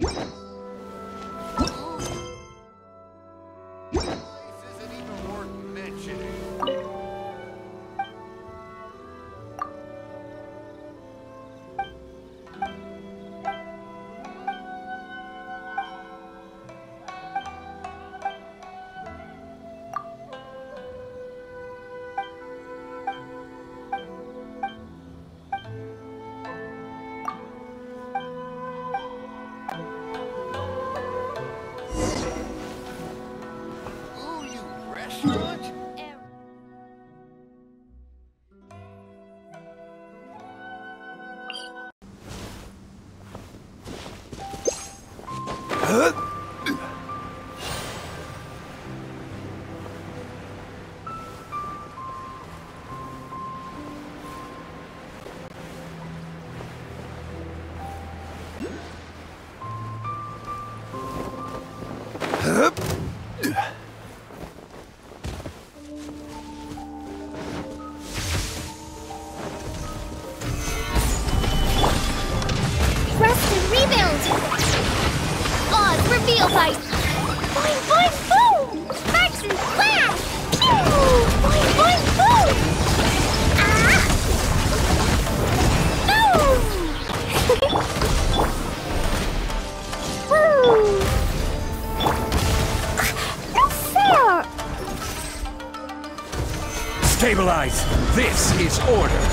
What? Rest Stabilize! This is order!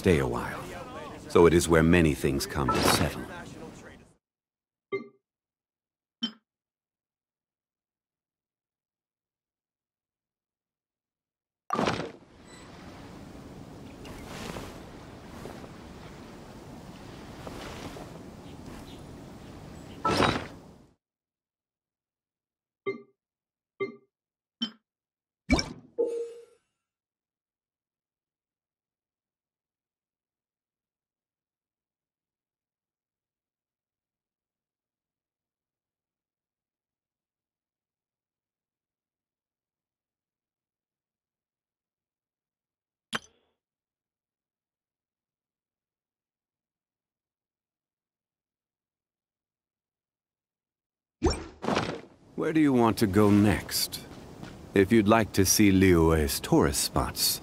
Stay a while. So it is where many things come to settle. Where do you want to go next? If you'd like to see Liyue's tourist spots,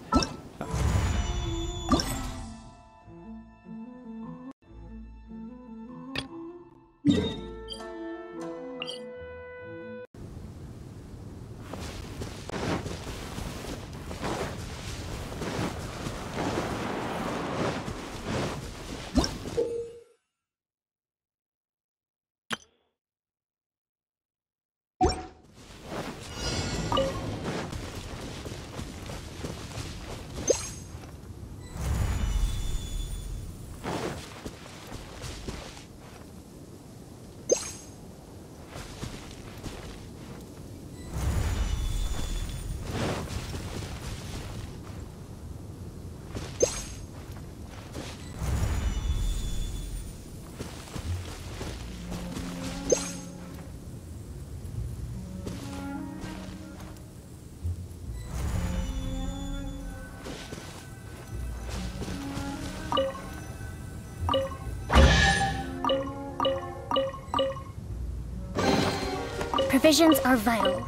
Provisions are vital.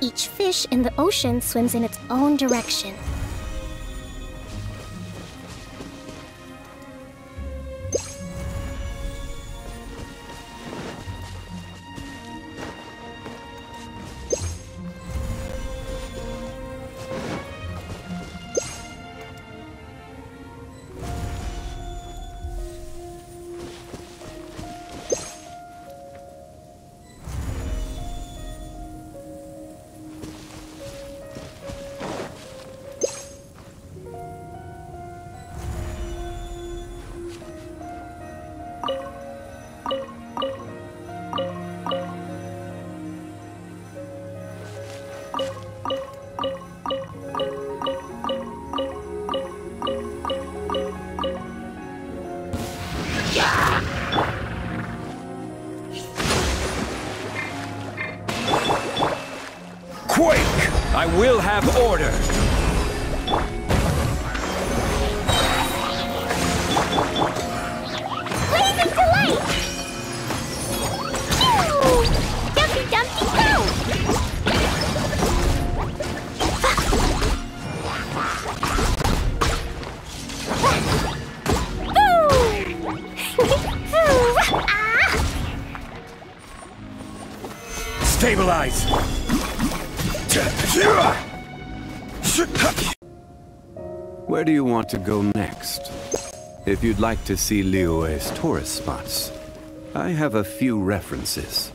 Each fish in the ocean swims in its own direction. I will have order! Blazing delight! Pew! Dumpty Dumpty go! Stabilize! Where do you want to go next? If you'd like to see Liyue's tourist spots, I have a few references.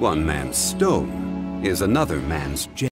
One man's stone is another man's gem.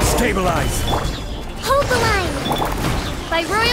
Stabilize! Hold the line! By royal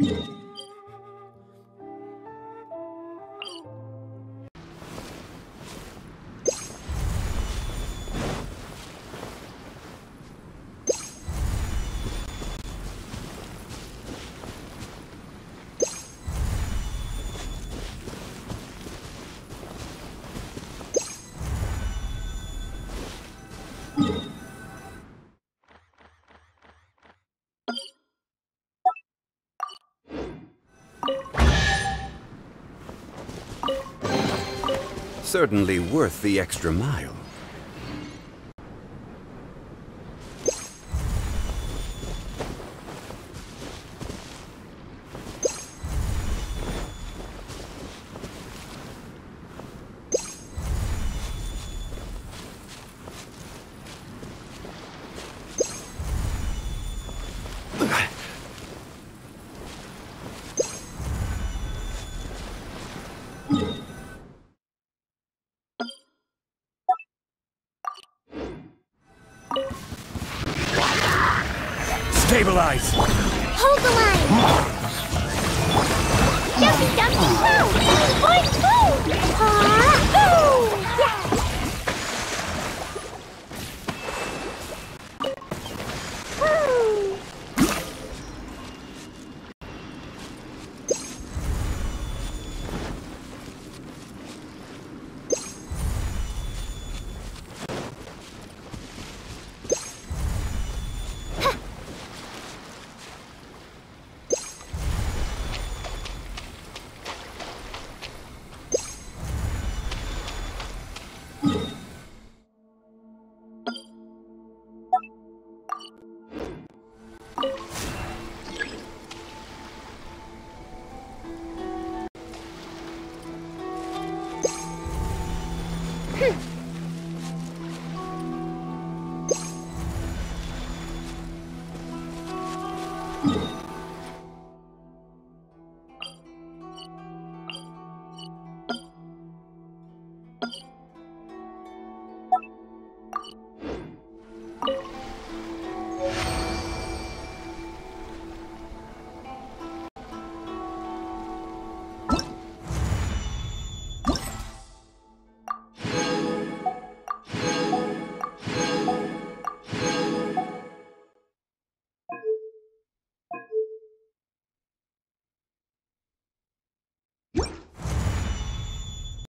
Yeah. Certainly worth the extra mile. Stabilize! Hold the line! Jumpy, jumpy, woo! Boing, boing, boo! Ah,